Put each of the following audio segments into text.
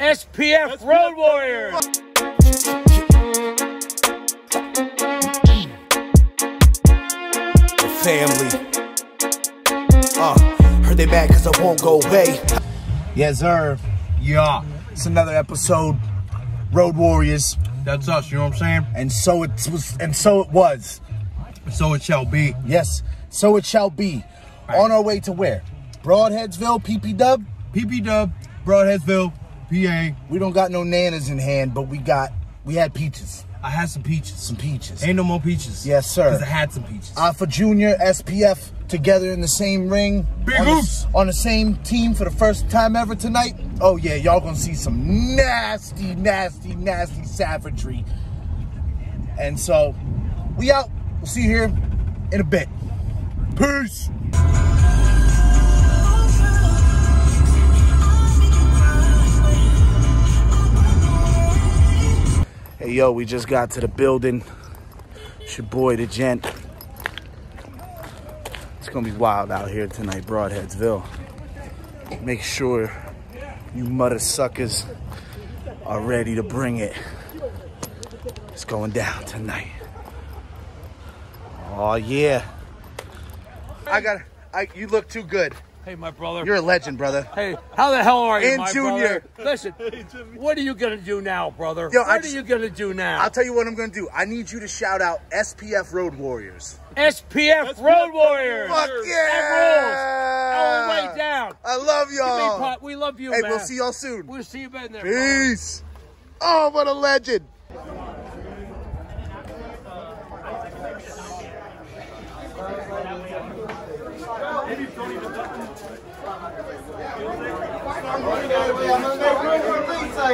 SPF Road Warriors. family. Uh, heard they mad cause I won't go away. Yes, sir. Yeah, It's another episode. Road Warriors. that's us. You know what I'm saying? And so it was and so it was. So it shall be. Yes, so it shall be. On our way to where? Brodheadsville, PP Dub. PP Dub, Brodheadsville, PA. We don't got no nanas in hand, but we got we had peaches. I had some peaches. Some peaches. Ain't no more peaches. Yes, sir. Because I had some peaches. Alpha Junior, SPF together in the same ring. Big on, the, hoops. on the same team for the first time ever tonight. Oh yeah, y'all gonna see some nasty, nasty, nasty savagery. And so, we out. We'll see you here in a bit. Peace. Hey yo, we just got to the building. It's your boy, the gent. It's gonna be wild out here tonight, Brodheadsville. Make sure you mother suckers are ready to bring it. It's going down tonight. Oh yeah. I got. I. You look too good. Hey, my brother. You're a legend, brother. hey, how the hell are you, And my Junior. brother? Listen, what are you gonna do now, brother? Yo, what I are just- you gonna do now? I'll tell you what I'm gonna do. I need you to shout out SPF Road Warriors. SPF Road Warriors. Fuck That yeah! rules. All the way down. I love y'all. we love you, Hey, man. we'll see y'all soon. We'll see you in there. brother. Peace. Oh, what a legend.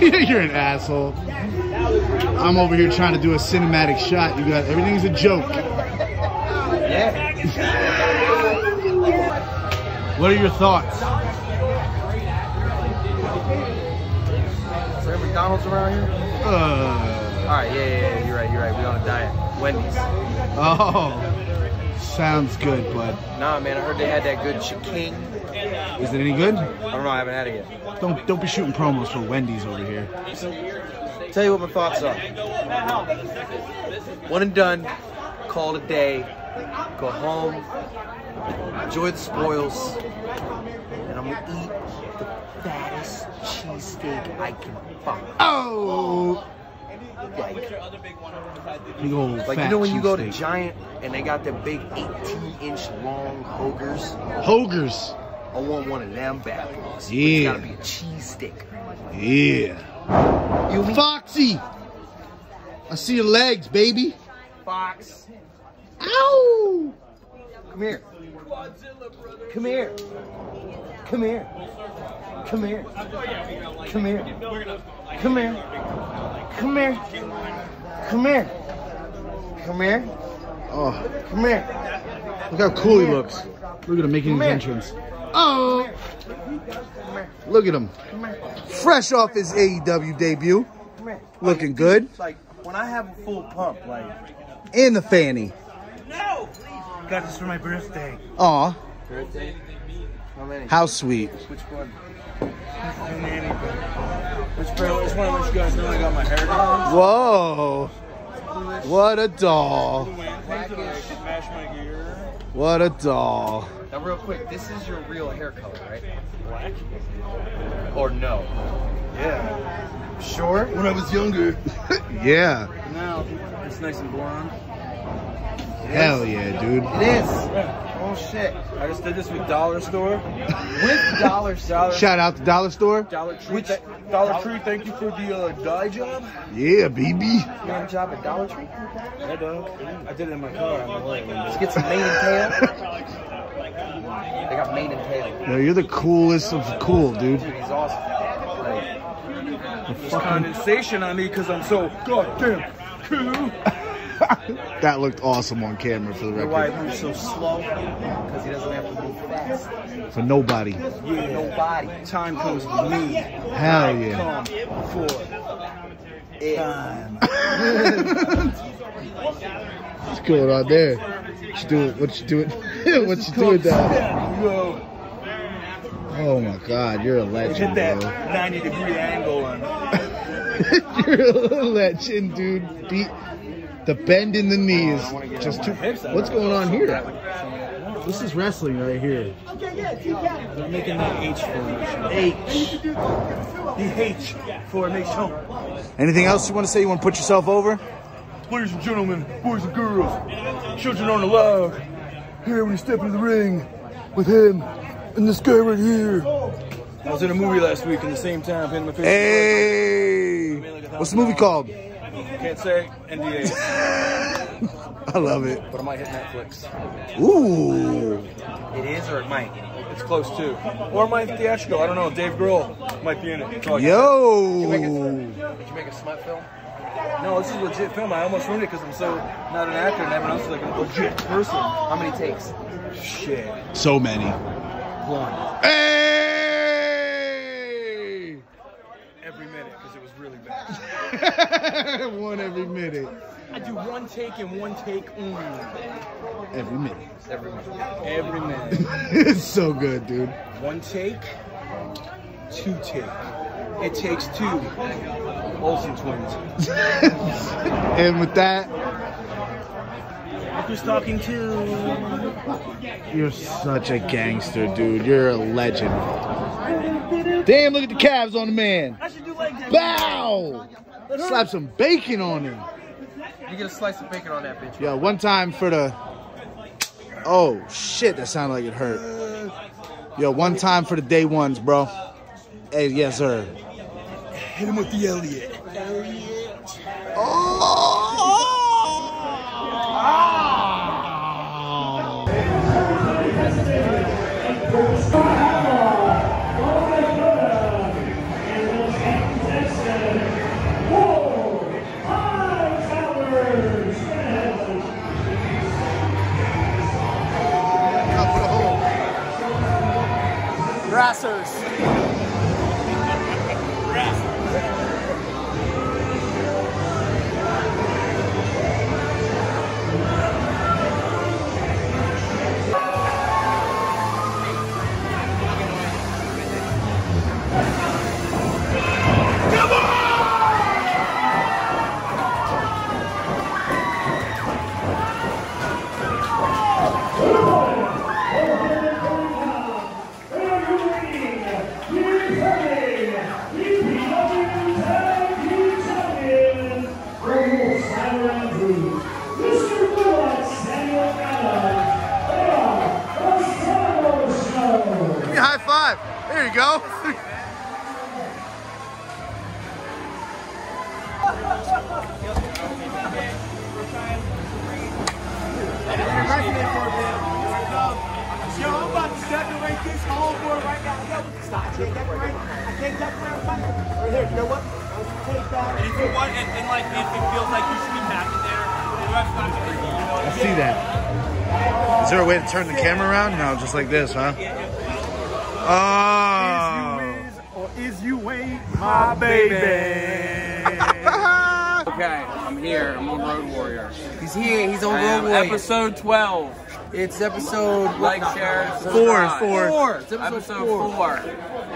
You're an asshole. I'm over here trying to do a cinematic shot. You got everything's a joke. What are your thoughts? Is there McDonald's around here? Uh, All right, yeah, yeah, yeah, you're right, you're right. We on a diet. Wendy's. oh, sounds good, bud. Nah, man, I heard they had that good chicken. Is it any good? I don't know, I haven't had it yet. Don't don't be shooting promos for Wendy's over here. Tell you what my thoughts are. One and done. Call it a day. Go home. Enjoy the spoils. And I'm gonna eat the fattest cheesesteak I can find. Oh, big old like fat you know when you go to cheesesteak. Giant and they got them big 18 inch long ogres? Hogers. I want one of them bad boys. Yeah. It's gotta be a cheesesteak. Yeah. You? Foxy. I see your legs, baby. Fox. Ow. Come here. Come here. Come here. Come here. Come here. Come here. Come here. Come here. Come here. Come here. Oh, Come here. look how cool he looks. Look at him making his here. entrance. Oh, look at him. Fresh off his AEW debut, Come here. looking good. Like when I have a full pump, like In the fanny. No! Got this for my birthday. Aw, Birthday? How many? how sweet. Which one? Which bro? Which one of you guys know I got my hair done? Whoa. What a doll. What a doll. Now, real quick, this is your real hair color, right? Black. Or no? Yeah. Sure. When I was younger. yeah. Now it's nice and blonde. Hell yeah, dude. It is. Oh shit! I just did this with Dollar Store. with Dollar Store. Shout out to Dollar Store. Dollar Tree. Which, Dollar Tree. Thank you for the uh, dye job. Yeah, baby. You got a job at Dollar Tree? Yeah, dog. I did it in my car on the way. Let's get some mane and tail. They got mane and tail. Yo, you're the coolest of cool, dude. Dude, he's awesome. Like, Fucking, condensation on me because I'm so goddamn cool. that looked awesome on camera for the You know why record. he moves so slow? Because he doesn't have to move fast. For nobody. Yeah. Nobody. Time comes with me. Hell yeah. Come for it. What's going on there? What you doing? What you doing? what you doing down? Oh my God, you're a legend, bro. 90 degree angle and you're a legend, dude. Beat the bend in the knees. Oh, Just too. What's going on here? This is wrestling right here. They're making the H formation. H. The H formation. Anything else you want to say? You want to put yourself over? Ladies and gentlemen, boys and girls, children aren't allowed. Here when you step into the ring with him and this guy right here. I was in a movie last week in the same town, painting my face. Hey, what's the movie called? Can't say NDA, I love it. but I might hit Netflix. Ooh, It is or it might. It's close too. Or it might theatrical. I don't know. Dave Grohl might be in it. That's all I can yo. Did you make a smut film? No, this is a legit film. I almost ruined it because I'm so not an actor and everyone else is like a legit person. How many takes? Shit. So many. One. Hey! Every minute because it was really bad. one every minute. I do one take and one take only. Every minute. Every month. Every minute. it's so good, dude. One take, two take. It takes two. Olsen twins. And with that, Who's talking to? you're such a gangster, dude. You're a legend. Damn, look at the calves on the man. I should do like that. Bow! Slap some bacon on him. You get a slice of bacon on that bitch. Yeah, one time for the. Oh shit, that sounded like it hurt. Yo, one time for the day ones, bro. Hey, yes, sir. Hit him with the Elliot. Grassos. There you go. Yo, I'm about to decorate this homeboy right now. Yo, stop. I can't decorate. I can't decorate. I'm. Right here. You know what? I'll take that. If you want, and, and like if it feels like you should be packing there, the ref's not gonna, you know what I see that. Is there a way to turn the camera around? No, just like this, huh? Oh. Or is you ain't my baby? Okay, I'm here. I'm on Road Warrior. He's here. He's on I Road am Warrior. episode 12. It's episode Like, share, Four, subscribe. four. four. It's episode, Episode four. 4.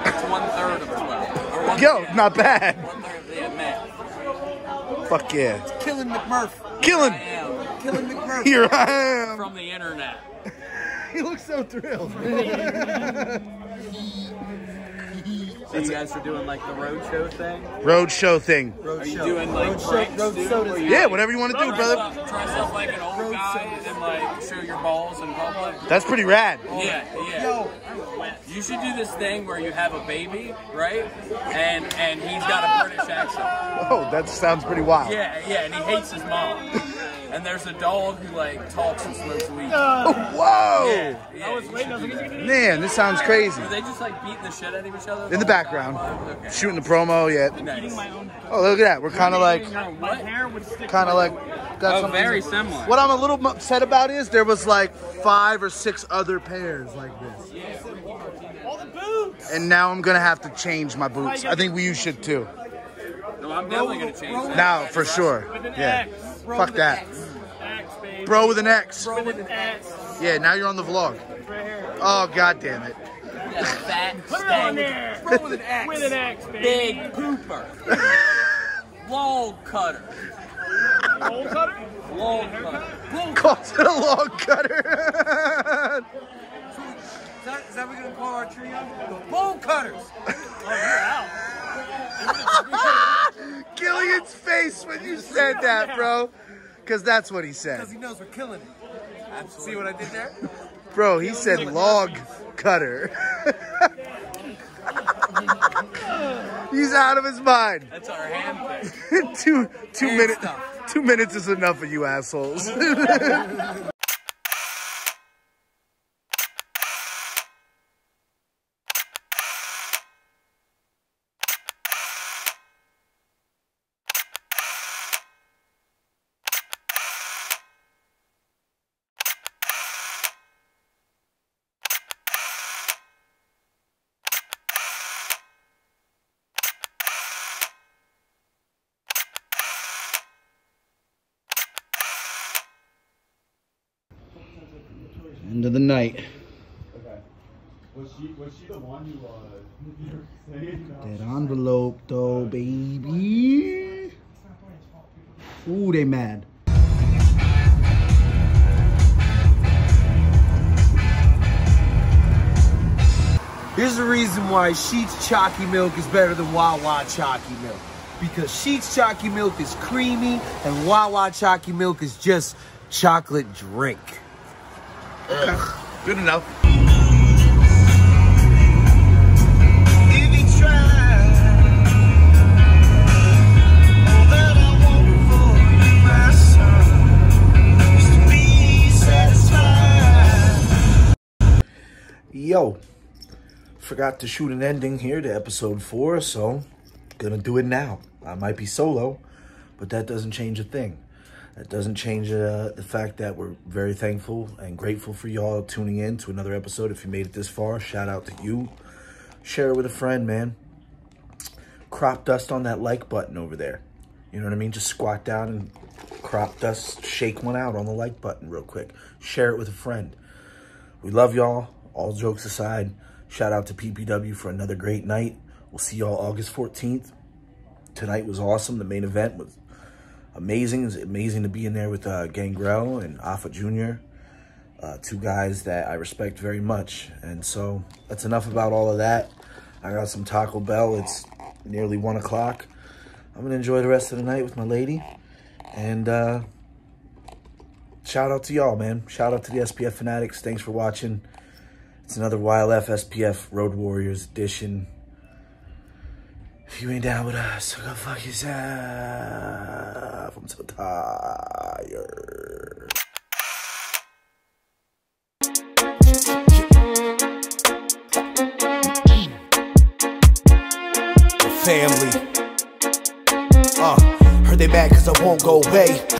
It's one third of 12. Or one Yo, not bad. One third of the math. Fuck yeah. Killing McMurph. Killing. I Killing McMurph. Here I am. from the internet. He looks so thrilled. So you guys are doing like the road show thing? Road show thing. Are you doing like Road show- pranks road too? sodas. where Yeah, whatever you want to do, brother. up, dress up like an old guy and like show your balls in public? That's pretty rad. Yeah, yeah. Yo. You should do this thing where you have a baby, right? And and he's got a British accent. Oh, that sounds pretty wild. Yeah, yeah, and he hates his mom. And there's a dog who like talks and smokes weed. Oh, whoa. Yeah, yeah. you should do that. Man, this sounds crazy. Are they just like beating the shit out of each other? In the background. Okay. Shooting the promo, yeah. Nice. Oh, look at that. We're kind of like, What? kind of like, got Oh, something- very similar. What I'm a little upset about is there was like five or six other pairs like this. And now I'm gonna have to change my boots. I think we you should too. No, I'm definitely gonna change that. Now, for sure. Yeah. Fuck that. X, baby. Bro with an X. With an X. Yeah, now you're on the vlog. Right here. Oh god damn it. Fat, Put it on there. bro with an X. With an X, baby. Big pooper. Log cutter. Bowl cutter? Log cutter. Bull Calls it a log cutter. Is that, is that what we're gonna call our trio? The bowl cutters. Oh, Gillian's face when you said that, bro. Cause that's what he said. Because he knows we're killing it. See what I did there? Bro, he said log cutter. He's out of his mind. That's our hand thing. two two minutes two minutes is enough of you assholes. End of the night. Was she was she the one who uh you were saying? uh, That envelope though, baby. Ooh, they mad. Here's the reason why Sheetz Chalky Milk is better than Wawa Chalky Milk. Because Sheetz Chalky Milk is creamy and Wawa Chalky Milk is just chocolate drink. Good enough. Yo, forgot to shoot an ending here to episode four, so gonna do it now. I might be solo, but that doesn't change a thing. That doesn't change uh, the fact that we're very thankful and grateful for y'all tuning in to another episode. If you made it this far, shout out to you. Share it with a friend, man. Crop dust on that like button over there. You know what I mean? Just squat down and crop dust, shake one out on the like button real quick. Share it with a friend. We love y'all. All jokes aside, shout out to PPW for another great night. We'll see y'all August 14th. Tonight was awesome. The main event was amazing. It's amazing to be in there with uh, Gangrel and Alpha Jr., uh, two guys that I respect very much. And so that's enough about all of that. I got some Taco Bell. It's nearly 1 o'clock. I'm going to enjoy the rest of the night with my lady. And uh, shout out to y'all, man. Shout out to the SPF Fanatics. Thanks for watching. It's another YLF SPF Road Warriors edition. If you ain't down with us, go fuck yourself. I'm so tired. family. Uh, heard they mad cause I won't go away.